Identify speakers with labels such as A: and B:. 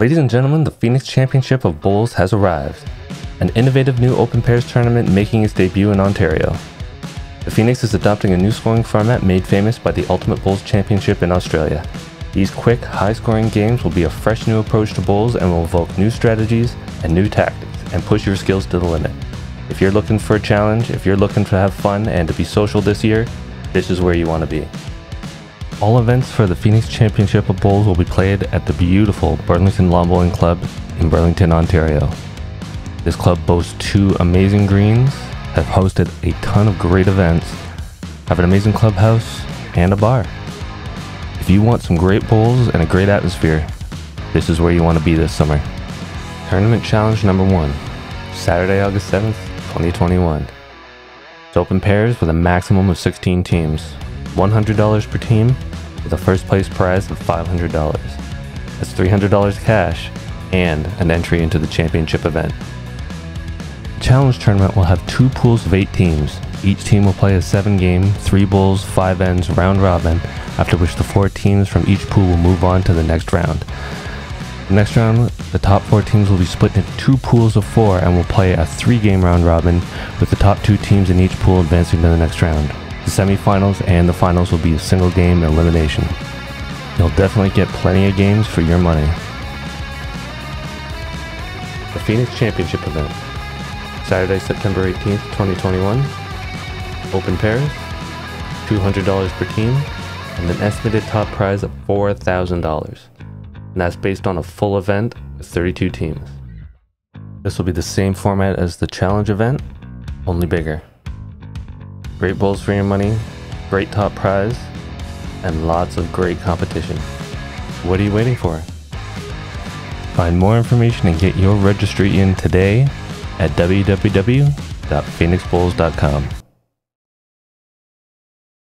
A: Ladies and gentlemen, the Phoenix Championship of Bowls has arrived, an innovative new open pairs tournament making its debut in Ontario. The Phoenix is adopting a new scoring format made famous by the Ultimate Bowls Championship in Australia. These quick, high scoring games will be a fresh new approach to bowls and will evoke new strategies and new tactics and push your skills to the limit. If you're looking for a challenge, if you're looking to have fun and to be social this year, this is where you want to be. All events for the Phoenix Championship of Bowls will be played at the beautiful Burlington Lawn Bowling Club in Burlington, Ontario. This club boasts two amazing greens, have hosted a ton of great events, have an amazing clubhouse, and a bar. If you want some great bowls and a great atmosphere, this is where you want to be this summer. Tournament Challenge number one, Saturday, August 7th, 2021. It's open pairs with a maximum of 16 teams, $100 per team, with a first place prize of $500. That's $300 cash and an entry into the championship event. The challenge tournament will have two pools of eight teams. Each team will play a seven game, three bowls, five ends round robin, after which the four teams from each pool will move on to the next round. The next round, the top four teams will be split into two pools of four and will play a three game round robin, with the top two teams in each pool advancing to the next round. The semifinals and the finals will be a single game elimination. You'll definitely get plenty of games for your money. The Phoenix Championship event. Saturday, September 18th, 2021. Open pairs, $200 per team, and an estimated top prize of $4,000. And that's based on a full event with 32 teams. This will be the same format as the challenge event, only bigger. Great bowls for your money, great top prize, and lots of great competition. What are you waiting for? Find more information and get your registry in today at www.phoenixbowls.com.